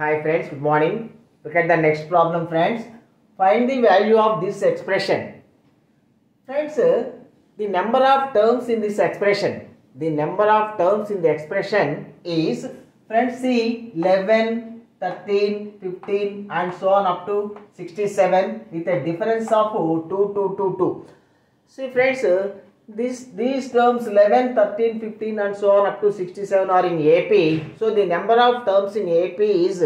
Hi friends, good morning. Look at the next problem friends. Find the value of this expression. Friends, the number of terms in this expression, the number of terms in the expression is, friends see 11, 13, 15 and so on up to 67 with a difference of 2, 2, 2, 2. See friends, this these terms 11 13 15 and so on up to 67 are in ap so the number of terms in ap is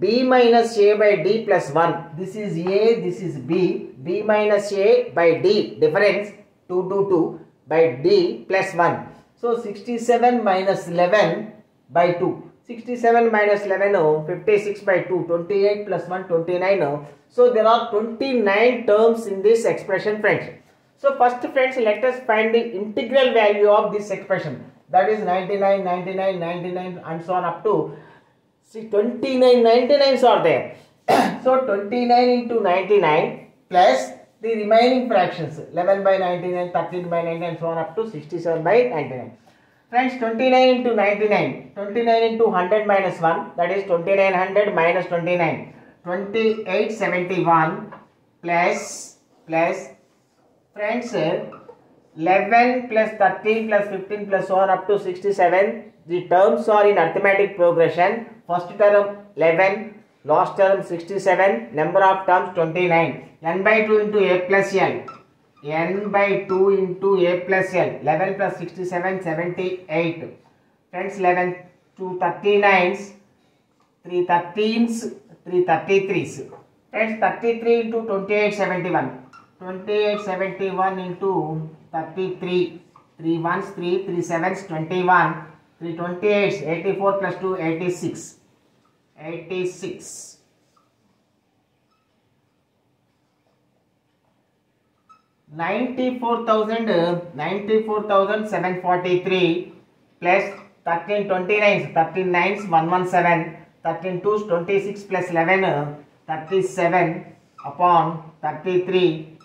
b minus a by d plus 1 this is a this is b b minus a by d difference 2 to 2 by d plus 1 so 67 minus 11 by 2 67 minus 11 oh, 56 by 2 28 plus 1 29 oh. so there are 29 terms in this expression friends So first friends, let us find the integral value of this expression. That is 99, 99, 99 and so on up to see 29, 99s are there. so 29 into 99 plus the remaining fractions 11 by 99, 13 by 99 and so on up to 67 by 99. Friends 29 into 99, 29 into 100 minus 1 that is 2900 minus 29, 2871 plus plus Friends, 11 plus 13 plus 15 plus 1 up to 67. The terms are in arithmetic progression. First term 11, last term 67, number of terms 29. N by 2 into a plus l. N by 2 into a plus l. 11 plus 67, 78. Friends, 11, 2 39s, 3 13s, 3 33s. Friends, 33 into 28, 71. Twenty eight seventy one into thirty three three ones three three sevens twenty one three twenty eight eighty four plus two eighty six eighty six ninety four thousand ninety four thousand seven forty three plus thirteen twenty nines thirteen nines one one seven thirteen twos twenty six plus eleven thirty seven upon thirty three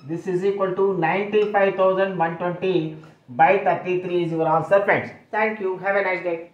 This is equal to 95,120 by 33 is your answer friends. Thank you. Have a nice day.